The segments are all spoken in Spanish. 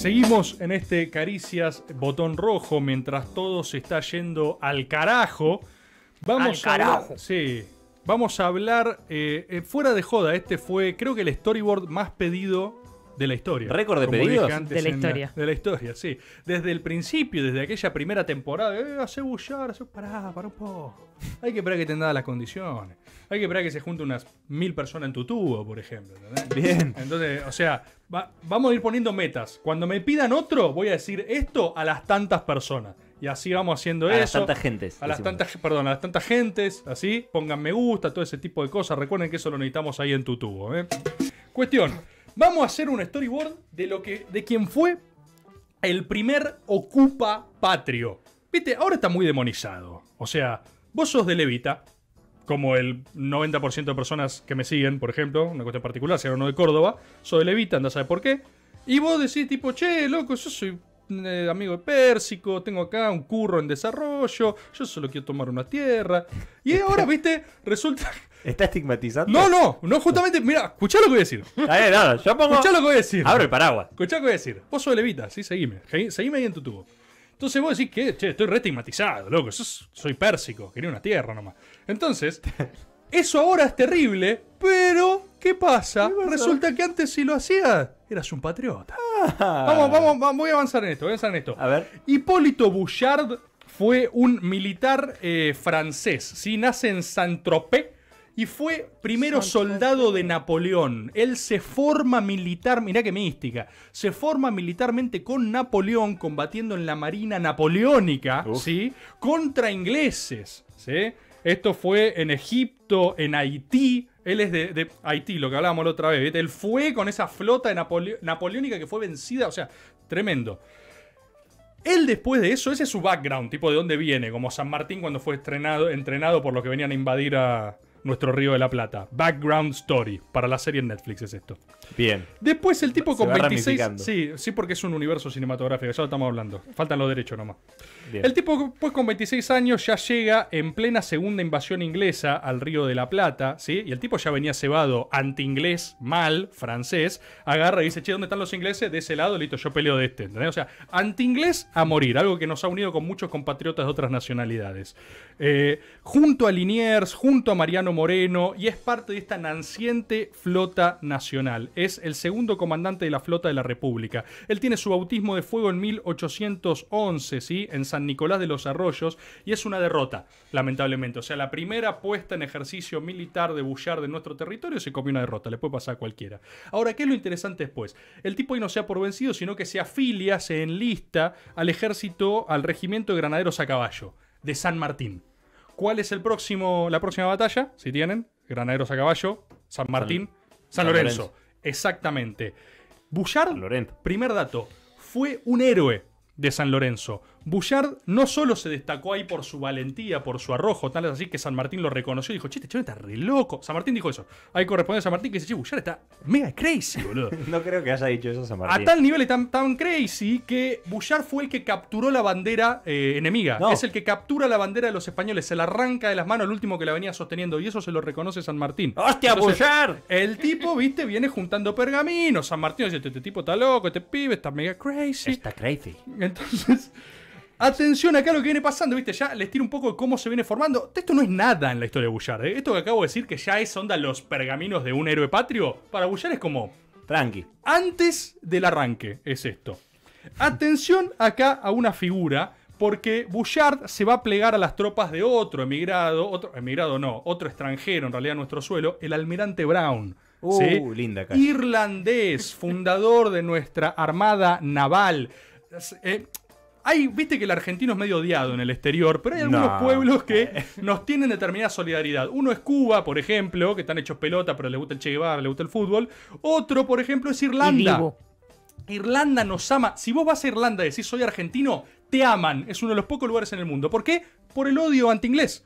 Seguimos en este Caricias botón rojo mientras todo se está yendo al carajo. Vamos Al a carajo. hablar, sí, vamos a hablar eh, eh, fuera de joda. Este fue, creo que el storyboard más pedido de la historia. ¿Récord de Como pedidos? dije antes De la historia. de la historia, sí. Desde el principio, desde aquella primera temporada, eh, hace bullar, hace pará, pará un poco. Hay que esperar que estén dadas las condiciones. Hay que esperar que se junten unas mil personas en tu tubo, por ejemplo. ¿entendés? Bien. Entonces, o sea, va- vamos a ir poniendo metas. Cuando me pidan otro, voy a decir esto a las tantas personas. Y así vamos haciendo A eso. las tantas gentes. A las tantas, perdón, a las tantas gentes, así, pongan me gusta, todo ese tipo de cosas. Recuerden que eso lo necesitamos ahí en tu tubo. ¿eh? Cuestión, vamos a hacer un storyboard de lo que, de quién fue el primer ocupa patrio. Viste, ahora está muy demonizado. O sea, vos sos de Levita, como el 90% de personas que me siguen, por ejemplo, una cuestión particular, si ahora no de Córdoba, soy de Levita, andás a saber por qué. Y vos decís, tipo, che, loco, yo soy eh, amigo de Pérsico, tengo acá un curro en desarrollo, yo solo quiero tomar una tierra. Y ahora, viste, resulta. ¿Está estigmatizando? No, no, no, justamente, mira, escuchá lo que voy a decir. Está bien, no, yo pongo. Escuchá lo que voy a decir. Abro el paraguas. Escuchá lo que voy a decir. Vos sos de Levita, sí, seguime. Seguime ahí en tu tubo. Entonces vos decís que, che, estoy re estigmatizado, loco. sos- soy pérsico, quería una tierra nomás. Entonces, eso ahora es terrible, pero ¿qué pasa? Resulta que antes si lo hacías, eras un patriota. Vamos, vamos, vamos, voy a avanzar en esto, voy a avanzar en esto. A ver. Hipólito Bouchard fue un militar eh, francés, ¿sí? Nace en Saint-Tropez y fue primero soldado de Napoleón. Él se forma militar, mirá qué mística, se forma militarmente con Napoleón combatiendo en la marina napoleónica, Uf. ¿sí? Contra ingleses, ¿sí? Esto fue en Egipto, en Haití. Él es de, de Haití, lo que hablábamos la otra vez. ¿viste? Él fue con esa flota Napole- napoleónica que fue vencida, o sea, tremendo. Él después de eso, ese es su background, tipo de dónde viene, como San Martín cuando fue estrenado, entrenado por los que venían a invadir a nuestro Río de la Plata. Background story. Para la serie en Netflix es esto. Bien. Después el tipo con va 26. ramificando. Sí, sí, porque es un universo cinematográfico, ya lo estamos hablando. Faltan los derechos nomás. El tipo, pues con 26 años, ya llega en plena segunda invasión inglesa al Río de la Plata, ¿sí? Y el tipo ya venía cebado anti-inglés, mal, francés. Agarra y dice, che, ¿dónde están los ingleses? De ese lado, listo, yo peleo de este. ¿entendés? O sea, anti-inglés a morir, algo que nos ha unido con muchos compatriotas de otras nacionalidades. Eh, junto a Liniers, junto a Mariano Moreno, y es parte de esta naciente flota nacional. Es el segundo comandante de la flota de la República. Él tiene su bautismo de fuego en 1811, ¿sí? En San Nicolás de los Arroyos, y es una derrota, lamentablemente. O sea, la primera puesta en ejercicio militar de Bullard de nuestro territorio se comió una derrota, le puede pasar a cualquiera. Ahora, ¿qué es lo interesante después? El tipo ahí no sea por vencido, sino que se afilia, se enlista al ejército, al regimiento de granaderos a caballo, de San Martín. ¿Cuál es el próximo, la próxima batalla? Si tienen, granaderos a caballo, San Martín, San, San Lorenzo. Lorenzo. Exactamente. Bullard, primer dato, fue un héroe de San Lorenzo. Bullard no solo se destacó ahí por su valentía, por su arrojo, tal es así que San Martín lo reconoció y dijo, che, este chaval está re loco. San Martín dijo eso. Ahí corresponde a San Martín que dice, che, Bullard está mega crazy, boludo. No creo que haya dicho eso San Martín. A tal nivel tan, tan crazy que Bullard fue el que capturó la bandera eh, enemiga. No. Es el que captura la bandera de los españoles, se la arranca de las manos al último que la venía sosteniendo y eso se lo reconoce San Martín. ¡Hostia, Entonces, Bullard! El tipo, viste, viene juntando pergaminos. San Martín dice, este, este tipo está loco, este pibe está mega crazy. Está crazy. Entonces, atención acá a lo que viene pasando, ¿viste? Ya les tiro un poco de cómo se viene formando. Esto no es nada en la historia de Bullard. ¿eh? Esto que acabo de decir, que ya es onda los pergaminos de un héroe patrio, para Bullard es como Tranqui. antes del arranque, es esto. Atención acá a una figura, porque Bullard se va a plegar a las tropas de otro emigrado, otro emigrado no, otro extranjero en realidad en nuestro suelo, el almirante Brown. Uh, ¿sí? linda calle. Irlandés, fundador de nuestra armada naval. Eh, hay, viste que el argentino es medio odiado en el exterior, pero hay algunos No. pueblos que nos tienen determinada solidaridad. Uno es Cuba, por ejemplo, que están hechos pelota, pero le gusta el Che Guevara, le gusta el fútbol. Otro, por ejemplo, es Irlanda. Irlanda nos ama. Si vos vas a Irlanda y decís soy argentino, te aman. Es uno de los pocos lugares en el mundo. ¿Por qué? Por el odio anti-inglés.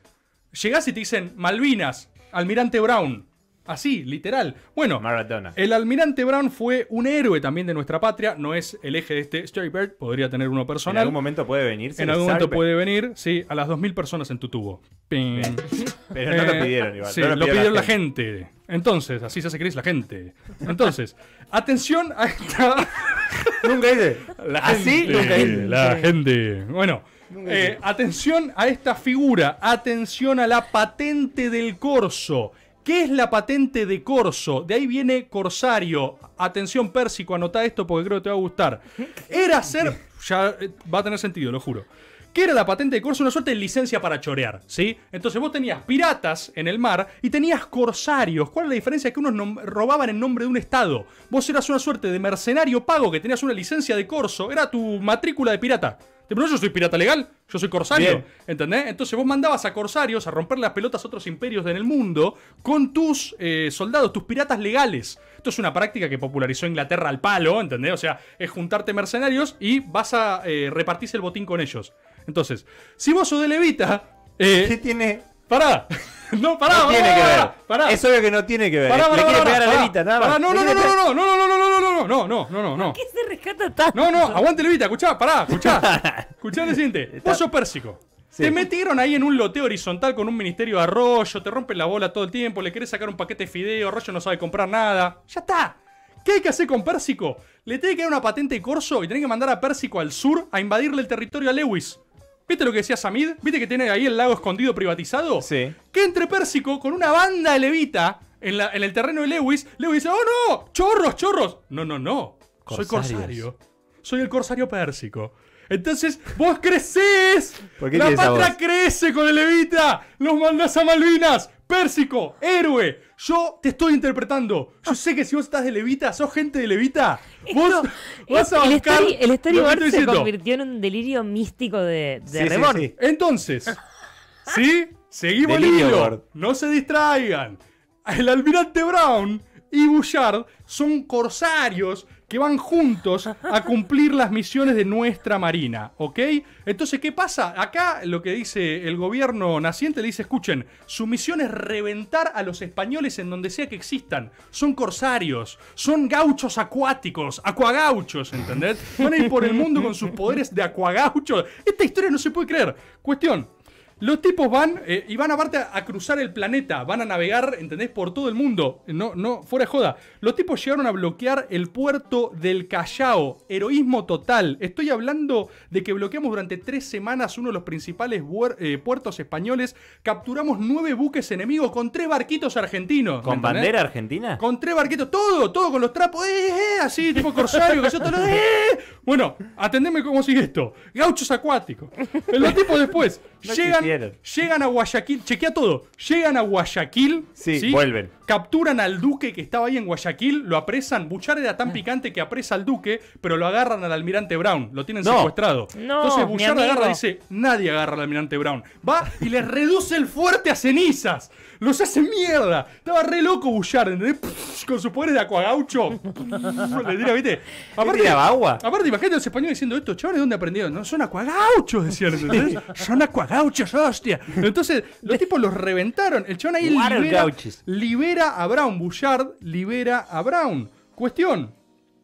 Llegás y te dicen Malvinas, Almirante Brown. Así, literal. Bueno, Maradona. el almirante Brown fue un héroe también de nuestra patria. No es el eje de este Story Bird, podría tener uno En personal. algún momento puede venirse. En algún momento puede venir, sí, a las 2.000 personas en tu tubo. Ping. Pero no lo Eh, pidieron igual. Sí, no lo pidieron la gente. Entonces, así se hace creer la gente. Entonces, atención a esta. Nunca hice. Así gente, nunca hice. La gente. Bueno, eh, atención a esta figura. Atención a la patente del corso. ¿Qué es la patente de corso? De ahí viene corsario. Atención, Pérsico, anota esto porque creo que te va a gustar. Era ser. Ya eh, va a tener sentido, lo juro. ¿Qué era la patente de corso? Una suerte de licencia para chorear, ¿sí? Entonces vos tenías piratas en el mar y tenías corsarios. ¿Cuál es la diferencia? Que unos robaban en nombre de un estado. Vos eras una suerte de mercenario pago que tenías una licencia de corso. Era tu matrícula de pirata. Pero yo soy pirata legal, yo soy corsario. Bien. ¿Entendés? Entonces vos mandabas a corsarios a romper las pelotas a otros imperios en el mundo con tus eh, soldados, tus piratas legales. Esto es una práctica que popularizó Inglaterra al palo, ¿entendés? O sea, es juntarte mercenarios y vas a eh, repartirse el botín con ellos. Entonces, si vos sos de Levita, ¿Qué eh, tiene? Pará. No, pará, No tiene que ver. pará. Es obvio que no tiene que ver. Pará, pará, Le quiere pará, pegar a Levita, nada más. No, no, no, no, no, no, no, no, no, no, no, no, no, no, no, no. ¿Qué se rescata tanto? No, no, aguante Levita, escuchá, pará, escuchá. Escuchá lo siguiente. Vos sos pérsico. Sí. Te metieron ahí en un loteo horizontal con un ministerio de arroyo, te rompen la bola todo el tiempo, le querés sacar un paquete de fideo, arroyo no sabe comprar nada. Ya está. ¿Qué hay que hacer con Pérsico? Le tiene que dar una patente de corso y tiene que mandar a Pérsico al sur a invadirle el territorio a Lewis. ¿Viste lo que decía Samid? ¿Viste que tiene ahí el lago escondido privatizado? Sí. Que entre Pérsico con una banda de levita en, la- en el terreno de Lewis, Lewis dice, ¡Oh no! ¡Chorros, chorros! No, no, no. Soy corsario. Soy el corsario pérsico. Entonces, vos crecés. ¿Por qué La patria crece con el levita. Los mandás a Malvinas. Pérsico, héroe. Yo te estoy interpretando. Yo sé que si vos estás de levita, sos gente de levita. Vos Esto- vas a el, bancar. story- el storyboard estoy se diciendo. convirtió en un delirio místico de, de Sí, sí, Reborn. sí. Entonces, ¿sí? Seguimos el hilo. No se distraigan. El almirante Brown y Bouchard son corsarios que van juntos a cumplir las misiones de nuestra marina, ¿ok? Entonces, ¿qué pasa? Acá lo que dice el gobierno naciente le dice, escuchen, su misión es reventar a los españoles en donde sea que existan. Son corsarios, son gauchos acuáticos, acuagauchos, ¿entendés? Van a ir por el mundo con sus poderes de acuagauchos. Esta historia no se puede creer. Cuestión, los tipos van eh, y van aparte a, a cruzar el planeta, van a navegar, ¿entendés? Por todo el mundo. No, no, fuera de joda. Los tipos llegaron a bloquear el puerto del Callao. Heroísmo total. Estoy hablando de que bloqueamos durante tres semanas uno de los principales eh, puertos españoles. Capturamos nueve buques enemigos con tres barquitos argentinos. ¿me ¿Con entendés? bandera argentina? Con tres barquitos, todo, todo con los trapos, eh, eh, así, tipo corsario, que yo todo lo- eh. Bueno, atendeme cómo sigue esto. Gauchos acuáticos. Los tipos después No llegan, quisieron. llegan a Guayaquil, chequea todo. Llegan a Guayaquil, Sí, vuelven. Capturan al duque que estaba ahí en Guayaquil, lo apresan. Buchar era tan picante que apresa al duque, pero lo agarran al almirante Brown, lo tienen No. secuestrado. No, Entonces amigo. agarra y dice, nadie agarra al almirante Brown. Va y le reduce el fuerte a cenizas. Los hace mierda. Estaba re loco Buchard, ¿entendés? Pff, Con sus poderes de acuagaucho. Le tira, ¿viste? tiraba agua? Aparte, imagínate los españoles diciendo esto, chavales, ¿de dónde aprendieron? No, son acuagauchos, decían, ¿entendés? son acuagauchos, hostia. Entonces, los tipos los reventaron. El chabón ahí libera, gauchos. Libera a Brown. Bouchard libera a Brown. Cuestión.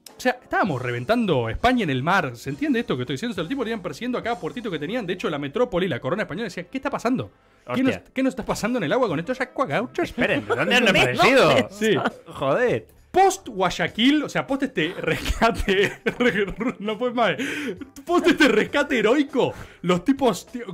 O sea, estábamos reventando España en el mar. ¿Se entiende esto que estoy diciendo? O sea, el tipo iban persiguiendo a cada puertito que tenían. De hecho, la metrópoli, la corona española, decía, ¿qué está pasando? ¿Qué nos, qué nos está pasando en el agua con estos acuagauchos? Esperen, ¿de ¿dónde han aparecido? Sí. Joder. Post Guayaquil, o sea, post este rescate. no puedes más. Post este rescate heroico, los tipos. tío,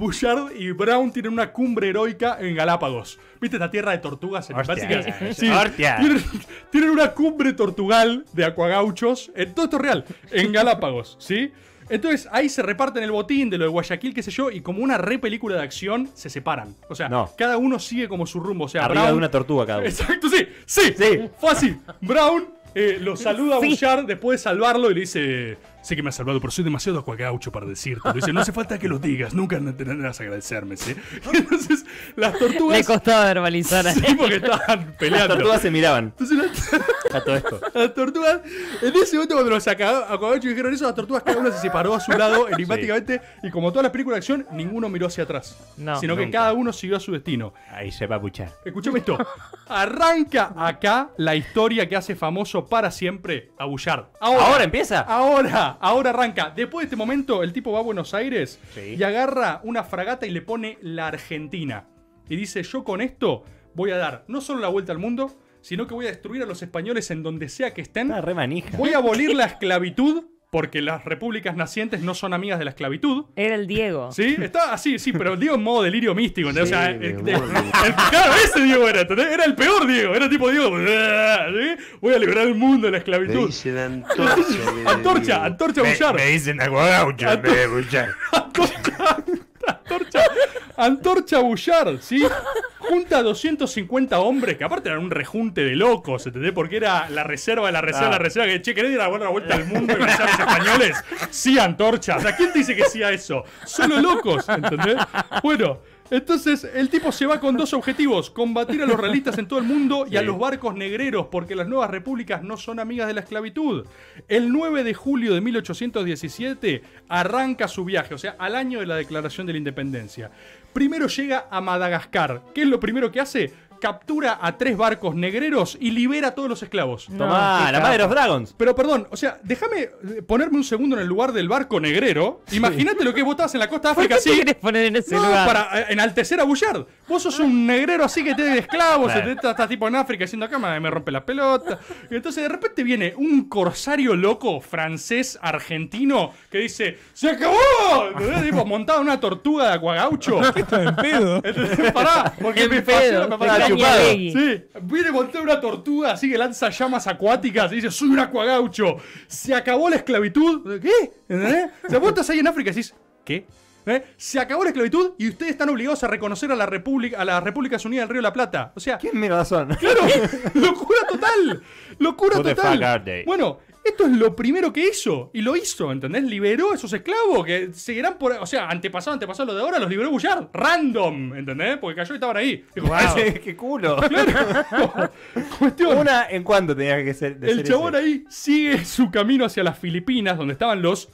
Bouchard y Brown tienen una cumbre heroica en Galápagos. ¿Viste esta tierra de tortugas Hostia. enigmáticas? Hostia. Tienen, tienen una cumbre tortugal de acuagauchos. En todo esto es real. En Galápagos, ¿sí? Entonces ahí se reparten el botín de lo de Guayaquil, qué sé yo, y como una re película de acción, se separan. O sea, No. cada uno sigue como su rumbo. O sea, Arriba Brown, de una tortuga cada uno. Exacto, sí, sí, Sí. Fácil. Brown eh, lo saluda a Sí. Bouchard después de salvarlo y le dice: Sé que me has salvado, pero soy demasiado acuagaucho para decirte. Dice: No hace falta que lo digas, nunca tendrás que agradecerme, ¿sí? Entonces, las Le tortugas. costó verbalizar a Sí, porque estaban Las peleando. tortugas se miraban Entonces, las, a todo esto. las tortugas, en ese momento cuando los acuagauchos dijeron eso, las tortugas cada una se separó a su lado enigmáticamente y como todas las películas de acción, ninguno miró hacia atrás. No, sino que cada uno siguió a su destino. Ahí se va a buchar. Escuchame esto. Arranca acá la historia que hace famoso para siempre a Bouchard. ¿Ahora empieza? Ahora, ahora arranca. Después de este momento, el tipo va a Buenos Aires Sí. y agarra una fragata y le pone la Argentina. Y dice, yo con esto voy a dar no solo la vuelta al mundo, sino que voy a destruir a los españoles en donde sea que estén. Está re manija. Voy a abolir la esclavitud, porque las repúblicas nacientes no son amigas de la esclavitud. Era el Diego. ¿Sí? Estaba así, sí, pero digo en modo delirio místico. ¿entendés? Sí, o sea, el, mi el- amor. el- claro, ese Diego era, ¿entendés? Era el peor Diego. Era tipo Diego. ¿sí? Voy a liberar el mundo de la Me esclavitud. dicen antorcha. Antorcha, antorcha Bullar. dicen aguagaucho Antorcha, antorcha, antorcha Bullar, ¿sí? Junta a 250 hombres, que aparte eran un rejunte de locos, ¿entendés? Porque era la reserva la reserva la Ah. reserva, que, che, ¿querés dar la vuelta al mundo y a los españoles? Sí, antorcha. O sea, ¿quién te dice que sí a eso? Solo locos, ¿entendés? Bueno, entonces el tipo se va con dos objetivos, combatir a los realistas en todo el mundo y a los barcos negreros, porque las nuevas repúblicas no son amigas de la esclavitud. El 9 de julio de 1817 arranca su viaje, o sea, al año de la declaración de la independencia. Primero llega a Madagascar. ¿Qué es lo primero que hace? Captura a tres barcos negreros y libera a todos los esclavos. No, Tomá, la madre de los Dragons. Pero perdón, o sea, déjame eh, ponerme un segundo en el lugar del barco negrero. Imagínate lo que vos estabas en la costa de ¿Por qué África así. querés poner en ese No, lugar? para eh, enaltecer a Bullard. Vos sos un negrero así que te de esclavos, Claro. se te- estás tipo en África diciendo acá me, me rompe la pelota. Y entonces de repente viene un corsario loco francés argentino que dice ¡Se acabó! ¿Entendés? Tipo, montado en una tortuga de acuagaucho. Está en pedo. Pará, porque En me pedo, fascina, me fascina. Cañalegui. Sí, viene montado una tortuga así que lanza llamas acuáticas y dice, soy un acuagaucho. Se acabó la esclavitud. ¿Qué? ¿Entendés? O sea, vos estás ahí en África y decís, ¿qué? ¿Eh? Se acabó la esclavitud y ustedes están obligados a reconocer a la República, a las Repúblicas Unidas del Río de la Plata. O sea, ¿Quién me razón? claro, locura total. Locura total. Bueno, esto es lo primero que hizo. Y lo hizo, ¿entendés? Liberó a esos esclavos que seguirán por. O sea, antepasado, antepasado lo de ahora, los liberó Bullard. Random, ¿entendés? Porque cayó y estaban ahí. Dijo, "Ah, ¡Qué culo! Cuestión. Una en cuánto tenía que ser. de El ser chabón ese? ahí sigue su camino hacia las Filipinas, donde estaban los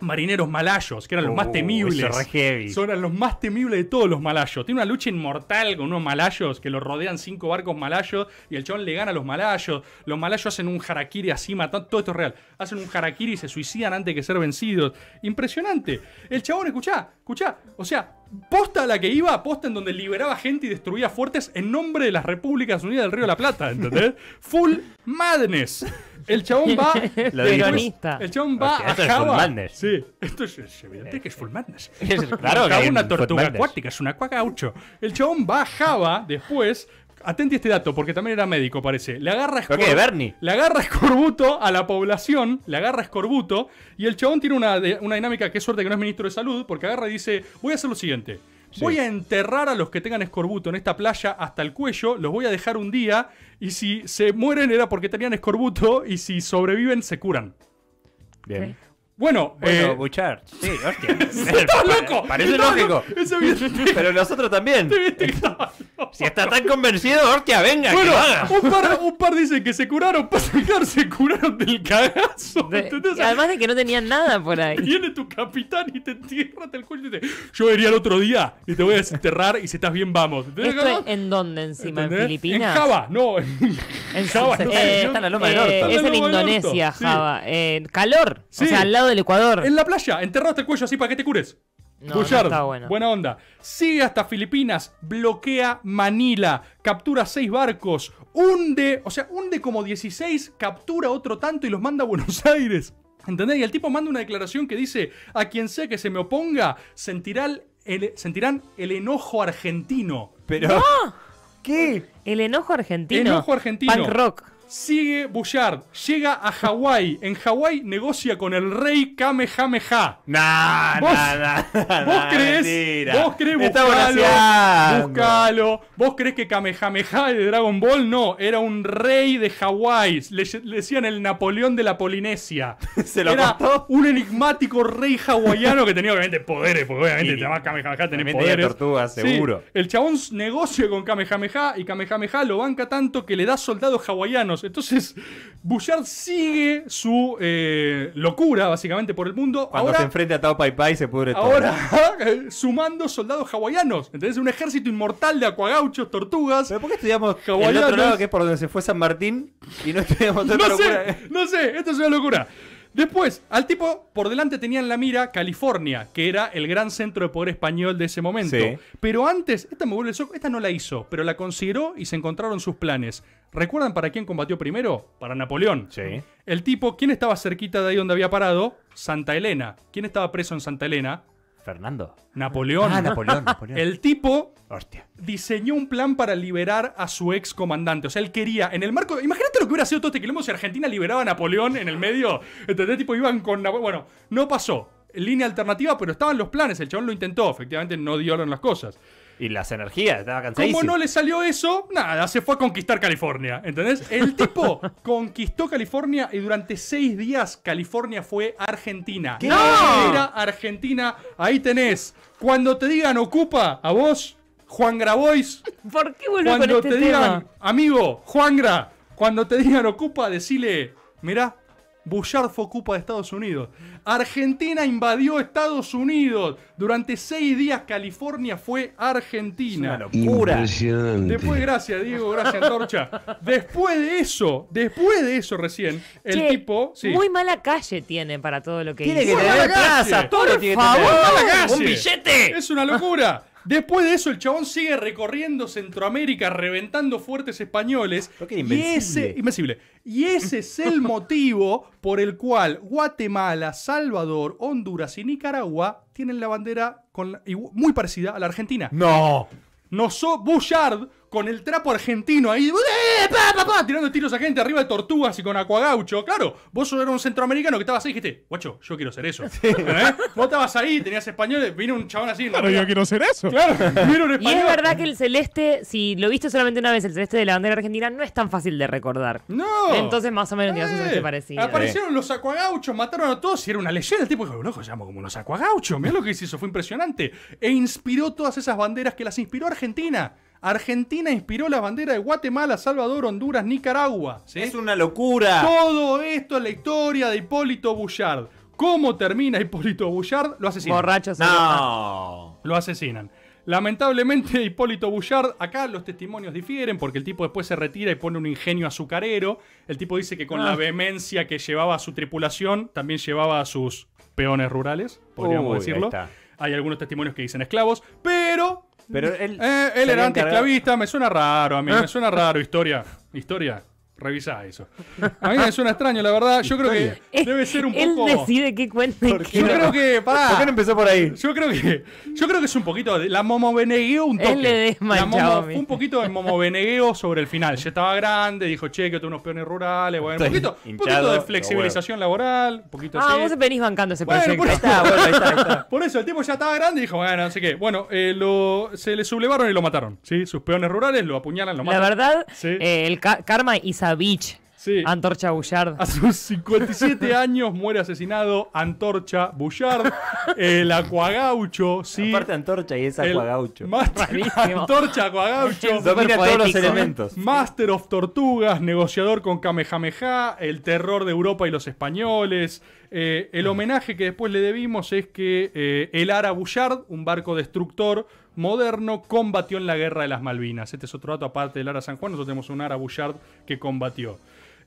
marineros malayos, que eran los Uh, más temibles. Son eran los más temibles de todos los malayos. Tiene una lucha inmortal con unos malayos que lo rodean cinco barcos malayos y el chabón le gana a los malayos. Los malayos hacen un harakiri así, matan, todo esto es real. Hacen un harakiri y se suicidan antes que ser vencidos. Impresionante. El chabón, escuchá, escuchá. O sea, posta a la que iba, posta en donde liberaba gente y destruía fuertes en nombre de las Repúblicas Unidas del Río de la Plata, ¿entendés? Full madness. El chabón va. Lo. Peronista. El chabón va Hostia, a esto es full Java. madness. Sí, esto es, es evidente que es full madness. Claro que Java una un tortuga acuática, es una cuacaucho. El chabón va a Java después. Atente a este dato, porque también era médico, parece. Le agarra ¿Pero qué, Bernie? Le agarra escorbuto a la población, le agarra escorbuto, y el chabón tiene una, una dinámica, qué suerte que no es ministro de salud, porque agarra y dice, voy a hacer lo siguiente. Voy a enterrar a los que tengan escorbuto en esta playa hasta el cuello, los voy a dejar un día, y si se mueren era porque tenían escorbuto, y si sobreviven se curan. Bien. Bueno, Bueno, eh, Buchar. Sí, hostia. ¡Estás loco! Parece ¡Estás lógico. loco! Pero nosotros también. Si está tan convencido, hostia, venga, Bueno, que lo haga. un par, un par dicen que se curaron, pasa que claro, se curaron del cagazo. Además de que no tenían nada por ahí. Viene tu capitán y te entierra el cuello y te dice, yo vería el otro día y te voy a desenterrar y si estás bien vamos. ¿Entendés? ¿Esto en dónde encima? ¿En. Filipinas? En Java, no, en En Java. eh, no, eh, está en la Loma del eh, Orto. Es en Indonesia, sí. Java. Eh, calor. Sí. O sea, al lado del Ecuador. En la playa, enterrado hasta el cuello así para que te cures. No, está bueno. Buena onda. Sigue hasta Filipinas, bloquea Manila, captura seis barcos, hunde, o sea, hunde como 16, captura otro tanto y los manda a Buenos Aires. ¿Entendés? Y el tipo manda una declaración que dice, a quien sea que se me oponga, sentirán el, sentirán el enojo argentino. Pero. ¿Qué? El enojo argentino. Enojo argentino. Punk rock. Sigue Bullard, llega a Hawái. En Hawái negocia con el rey Kamehameha. Nah, ¿Vos- nah, nah, ¿Vos crees? mentira. ¿Vos crees buscalo? Buscalo. ¿Vos crees que Kamehameha de Dragon Ball? No, era un rey de Hawái. Le, le decían el Napoleón de la Polinesia. ¿Se lo era un enigmático rey hawaiano que tenía obviamente poderes, porque obviamente te Kamehameha, tenés poderes. tortugas, Sí. seguro. El chabón negocia con Kamehameha y Kamehameha lo banca tanto que le da soldados hawaianos. Entonces, Bullard sigue su eh, locura, básicamente, por el mundo. Cuando Ahora, se enfrenta a Tao Pai Pai se pudre todo. ahora sumando soldados hawaianos. Entonces, un ejército inmortal de acuagauchos, tortugas. ¿Pero por qué estudiamos el Hawaianos. otro lado que es por donde se fue San Martín y no estudiamos esta No locura? sé, no sé, esto es una locura. Después, al tipo por delante tenía en la mira California, que era el gran centro de poder español de ese momento. Sí. Pero antes, esta me vuelve esta no la hizo, pero la consideró y se encontraron sus planes. ¿Recuerdan para quién combatió primero? Para Napoleón. Sí. El tipo, ¿quién estaba cerquita de ahí donde había parado? Santa Elena. ¿Quién estaba preso en Santa Elena? Fernando. Napoleón. Ah, Napoleón, Napoleón. El tipo Hostia. diseñó un plan para liberar a su ex comandante. O sea, él quería, en el marco. Imagínate lo que hubiera sido todo este quilombo si Argentina liberaba a Napoleón en el medio. ¿Entendés? Tipo, iban con Napoleón. Bueno, no pasó. Línea alternativa, pero estaban los planes. El chabón lo intentó. Efectivamente, no dieron las cosas. Y las energías, estaba cansadísimo. Como no le salió eso, nada, se fue a conquistar California. ¿Entendés? El tipo conquistó California y durante seis días California fue Argentina. ¿Qué? ¡No! Era Argentina. Ahí tenés. Cuando te digan ocupa, a vos, Juan Grabois, ¿Por qué vuelve con cuando este te tema? digan, amigo, Juangra, cuando te digan ocupa, decile, mirá, Bullard fue ocupa de Estados Unidos. Argentina invadió Estados Unidos. Durante seis días California fue Argentina. Una locura. Impresionante. Después, gracias, Diego, gracias, Antorcha. Después de eso, después de eso recién, el Che, tipo. Sí. Muy mala calle tiene para todo lo que Tiene que hizo. Por tener plaza, todo Por tiene que favor. tener. ¡Un billete! Es una locura. Después de eso, el chabón sigue recorriendo Centroamérica, reventando fuertes españoles. Creo que y invencible. ese, invencible. Y ese es el motivo por el cual Guatemala, Salvador, Honduras y Nicaragua tienen la bandera con la- igu- muy parecida a la Argentina. No. Nosó Bullard con el trapo argentino ahí, ¡eh, pa, pa, pa! tirando tiros a gente arriba de tortugas y con acuagaucho. Claro, vos eras un centroamericano que estabas ahí y dijiste, guacho, yo quiero ser eso. ¿Eh? Vos estabas ahí, tenías español, vino un chabón así. Claro, yo quiero ser eso. Claro, vino un Y español. es verdad que el celeste, si lo viste solamente una vez, el celeste de la bandera argentina, no es tan fácil de recordar. No. Entonces más o menos Eh, celeste parecido. Aparecieron los acuagauchos, mataron a todos y era una leyenda. El tipo dijo, loco, llamo como los acuagauchos. Mirá lo que hizo, fue impresionante. E inspiró todas esas banderas que las inspiró Argentina. Argentina inspiró las banderas de Guatemala, Salvador, Honduras, Nicaragua. ¿sí? Es una locura. Todo esto es la historia de Hipólito Bullard. ¿Cómo termina Hipólito Bullard? Lo asesinan. Borrachos. No. Lo asesinan. Lamentablemente, Hipólito Bullard, acá los testimonios difieren porque el tipo después se retira y pone un ingenio azucarero. El tipo dice que con Ah. la vehemencia que llevaba a su tripulación, también llevaba a sus peones rurales, podríamos Uy, decirlo. ahí está. Hay algunos testimonios que dicen esclavos, pero. Pero él. eh, él era antiesclavista, me suena raro a mí, me suena raro. Historia. Historia. Revisá eso. A mí me suena extraño, la verdad. Yo creo que Él- debe ser un Él poco. decide qué cuenta y qué Yo no. creo que. Pará. ¿Por qué no empezó por ahí? Yo creo que yo creo que es un poquito de la momo benegueo un toque. Él le La momo- fue un poquito de momo benegueo sobre el final. Ya estaba grande, dijo, "Che, que tengo unos peones rurales", bueno, un poquito, hinchado, poquito de flexibilización laboral, un poquito Ah, así. vos venís bancando ese Bueno, proyecto. por Ahí está, bueno, ahí está, ahí está. Por eso el tipo ya estaba grande y dijo, bueno, no sé qué. Bueno, eh, lo, se le sublevaron y lo mataron. ¿sí? Sus peones rurales lo apuñalan, lo La matan. verdad, Sí. eh, el karma is a bitch. Sí. Antorcha Bullard. A sus 57 años muere asesinado Antorcha Bullard, el Acuagaucho, sí. Aparte antorcha y es el acuagaucho. Master- Rarísimo. Antorcha Acuagaucho. Domina todos los poético. elementos. Master of Tortugas, negociador con Kamehameha, el terror de Europa y los españoles. Eh, el homenaje que después le debimos es que eh, el Ara Bullard, un barco destructor moderno, combatió en la guerra de las Malvinas. Este es otro dato aparte del Ara San Juan. Nosotros tenemos un Ara Bullard que combatió.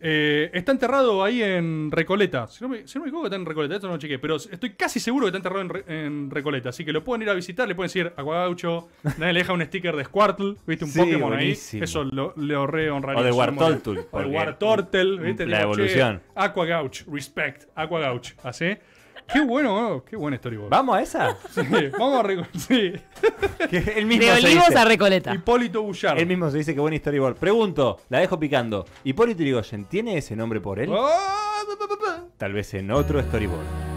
Eh, está enterrado ahí en Recoleta. Si no, me, si no me equivoco, está en Recoleta. Esto no lo chequé, pero estoy casi seguro que está enterrado en, Re- en Recoleta. Así que lo pueden ir a visitar. Le pueden decir Aguagaucho. Nadie le deja un sticker de Squirtle. ¿Viste? Un Sí, Pokémon ahí. Eso lo, lo re honraría. O de. Wartortle, O de Wartortle. ¿viste? la evolución. Aquagouch. Respect. Aquagouch. ¿Así? Qué bueno, oh, qué buen storyboard. ¿Vamos a esa? Sí, vamos a. Sí. Que él mismo De se Olivos dice. a Recoleta. Hipólito Bullard. Él mismo se dice que buena storyboard. Pregunto, la dejo picando. ¿Hipólito Yrigoyen tiene ese nombre por él? Oh. Tal vez en otro storyboard.